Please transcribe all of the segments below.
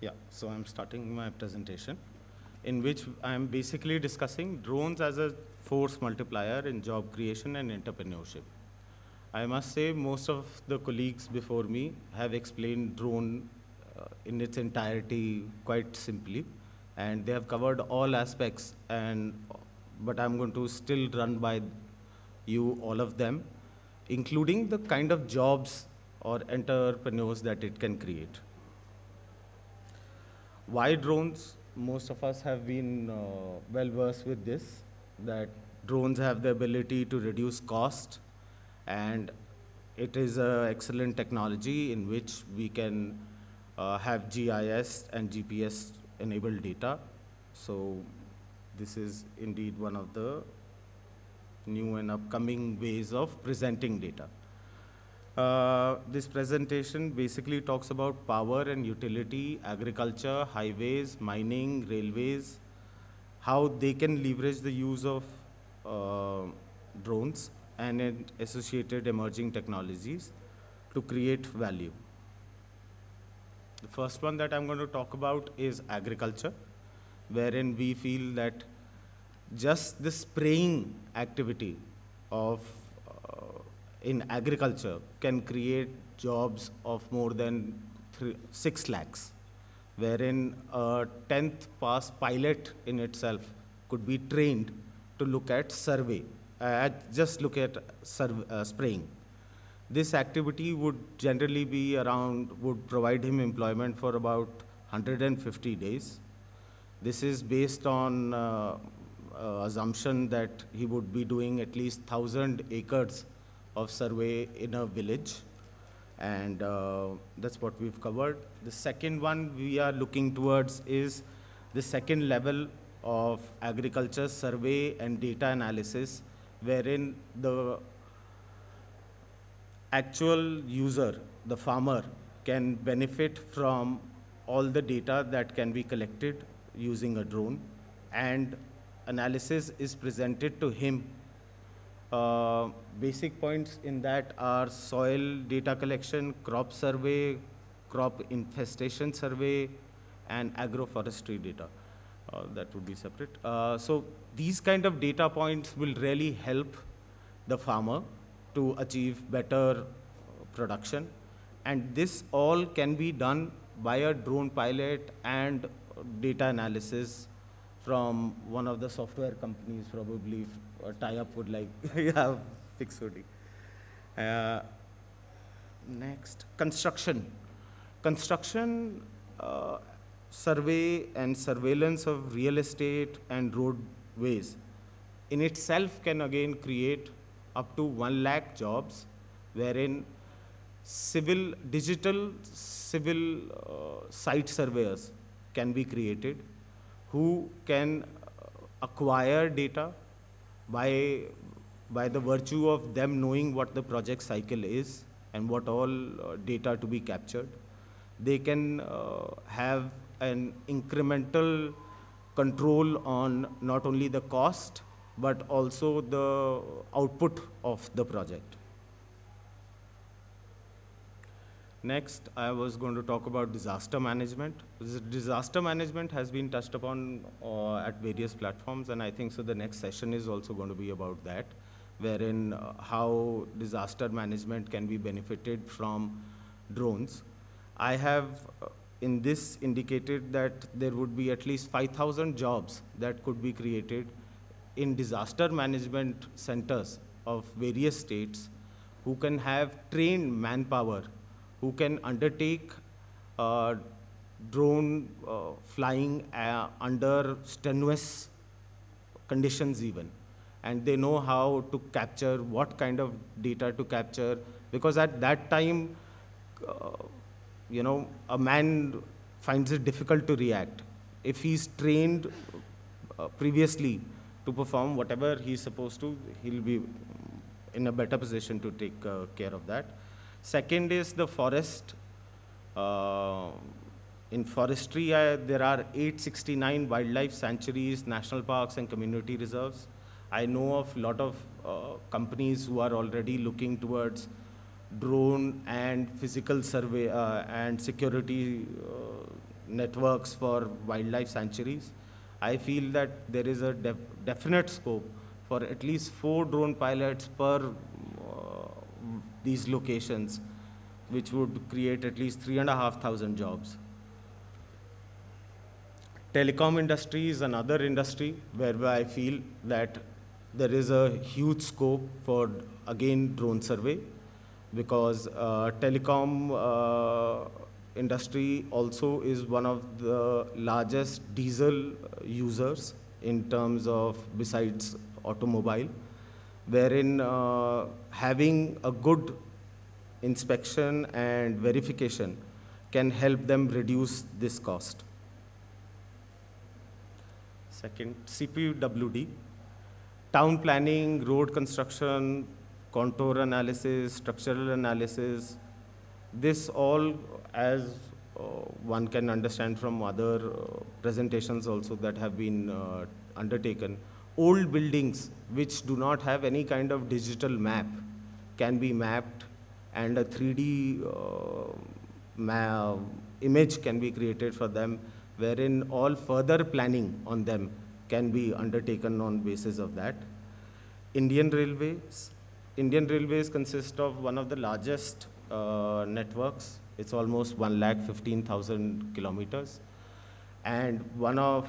Yeah, so I'm starting my presentation, in which I'm basically discussing drones as a force multiplier in job creation and entrepreneurship. I must say most of the colleagues before me have explained drone uh, in its entirety quite simply, and they have covered all aspects, and, but I'm going to still run by you all of them, including the kind of jobs or entrepreneurs that it can create. Why drones? Most of us have been uh, well versed with this, that drones have the ability to reduce cost, and it is an excellent technology in which we can uh, have GIS and GPS enabled data. So this is indeed one of the new and upcoming ways of presenting data. Uh, this presentation basically talks about power and utility, agriculture, highways, mining, railways, how they can leverage the use of uh, drones and associated emerging technologies to create value. The first one that I'm going to talk about is agriculture, wherein we feel that just the spraying activity of in agriculture can create jobs of more than three, 6 lakhs, wherein a 10th pass pilot in itself could be trained to look at survey, uh, just look at uh, spraying. This activity would generally be around, would provide him employment for about 150 days. This is based on uh, uh, assumption that he would be doing at least 1,000 acres of survey in a village. And uh, that's what we've covered. The second one we are looking towards is the second level of agriculture survey and data analysis, wherein the actual user, the farmer, can benefit from all the data that can be collected using a drone and analysis is presented to him uh, basic points in that are soil data collection, crop survey, crop infestation survey, and agroforestry data. Uh, that would be separate. Uh, so these kind of data points will really help the farmer to achieve better production. And this all can be done by a drone pilot and data analysis from one of the software companies probably a tie-up would like you have Pix4D. Uh, next, construction. Construction uh, survey and surveillance of real estate and roadways in itself can again create up to 1 lakh jobs wherein civil, digital civil uh, site surveyors can be created who can acquire data by, by the virtue of them knowing what the project cycle is and what all uh, data to be captured, they can uh, have an incremental control on not only the cost, but also the output of the project. Next, I was going to talk about disaster management. Disaster management has been touched upon uh, at various platforms, and I think so the next session is also going to be about that, wherein uh, how disaster management can be benefited from drones. I have uh, in this indicated that there would be at least 5,000 jobs that could be created in disaster management centers of various states who can have trained manpower who can undertake uh, drone uh, flying uh, under strenuous conditions even. And they know how to capture, what kind of data to capture, because at that time, uh, you know, a man finds it difficult to react. If he's trained uh, previously to perform whatever he's supposed to, he'll be in a better position to take uh, care of that. Second is the forest. Uh, in forestry, there are 869 wildlife sanctuaries, national parks, and community reserves. I know of a lot of uh, companies who are already looking towards drone and physical survey uh, and security uh, networks for wildlife sanctuaries, I feel that there is a def definite scope for at least four drone pilots per these locations, which would create at least three and a half thousand jobs. Telecom industry is another industry whereby I feel that there is a huge scope for, again, drone survey because uh, telecom uh, industry also is one of the largest diesel users in terms of besides automobile, wherein uh, having a good inspection and verification can help them reduce this cost. Second, CPWD, town planning, road construction, contour analysis, structural analysis, this all as uh, one can understand from other uh, presentations also that have been uh, undertaken, old buildings which do not have any kind of digital map can be mapped and a 3D uh, image can be created for them wherein all further planning on them can be undertaken on basis of that. Indian Railways. Indian Railways consist of one of the largest uh, networks. It's almost 1 lakh 15,000 kilometers. And one of,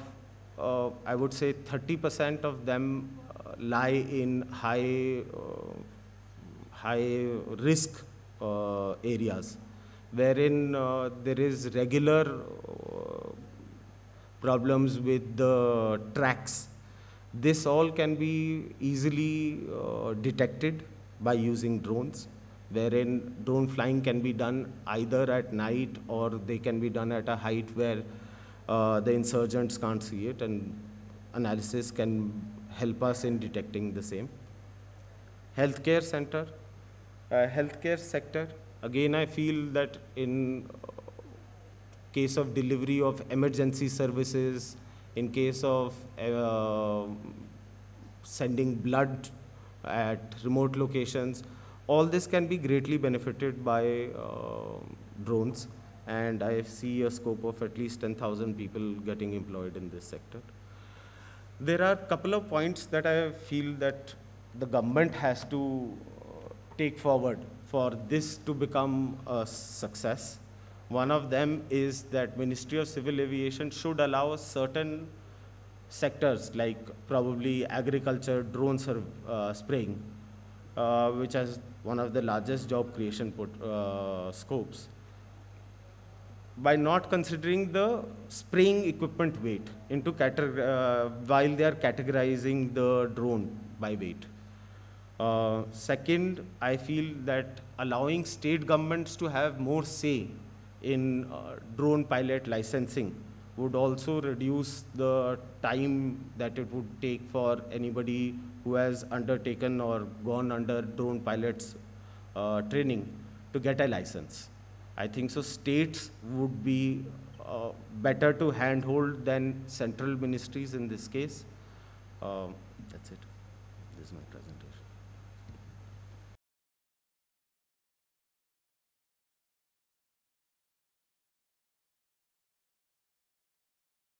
uh, I would say 30% of them uh, lie in high, uh, high risk uh, areas, wherein uh, there is regular problems with the tracks. This all can be easily detected by using drones wherein drone flying can be done either at night or they can be done at a height where the insurgents can't see it and analysis can help us in detecting the same. Healthcare center, uh, healthcare sector, again I feel that in uh, case of delivery of emergency services, in case of uh, sending blood at remote locations, all this can be greatly benefited by uh, drones and I see a scope of at least 10,000 people getting employed in this sector. There are a couple of points that I feel that the government has to uh, take forward for this to become a success. One of them is that Ministry of Civil Aviation should allow certain sectors like probably agriculture, drone uh, spraying, uh, which has one of the largest job creation put, uh, scopes, by not considering the spraying equipment weight into uh, while they are categorizing the drone by weight. Uh, second, I feel that allowing state governments to have more say in uh, drone pilot licensing would also reduce the time that it would take for anybody who has undertaken or gone under drone pilots uh, training to get a license. I think so states would be uh, better to handhold than central ministries in this case. Uh, that's it. This is my presentation.